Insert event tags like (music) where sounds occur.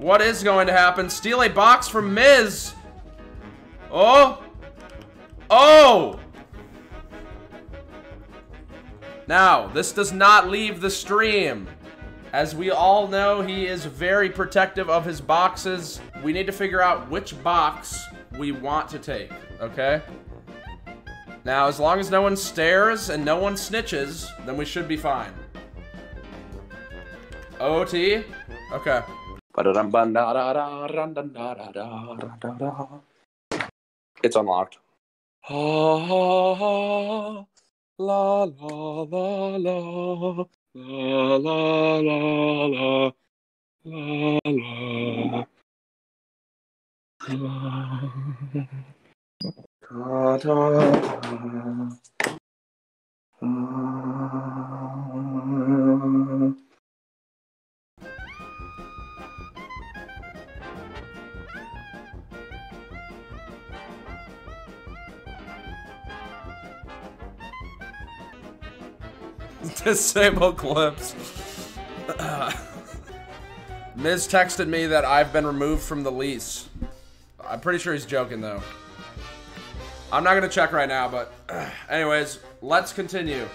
What is going to happen? Steal a box from Miz. Oh. Oh. Now, this does not leave the stream. As we all know, he is very protective of his boxes. We need to figure out which box we want to take, okay? Now, as long as no one stares and no one snitches, then we should be fine. OT? Okay. It's unlocked. La la la la la la la la la la. (laughs) Disable clips. (laughs) Miz texted me that I've been removed from the lease. I'm pretty sure he's joking though. I'm not gonna check right now, but (sighs) anyways, let's continue.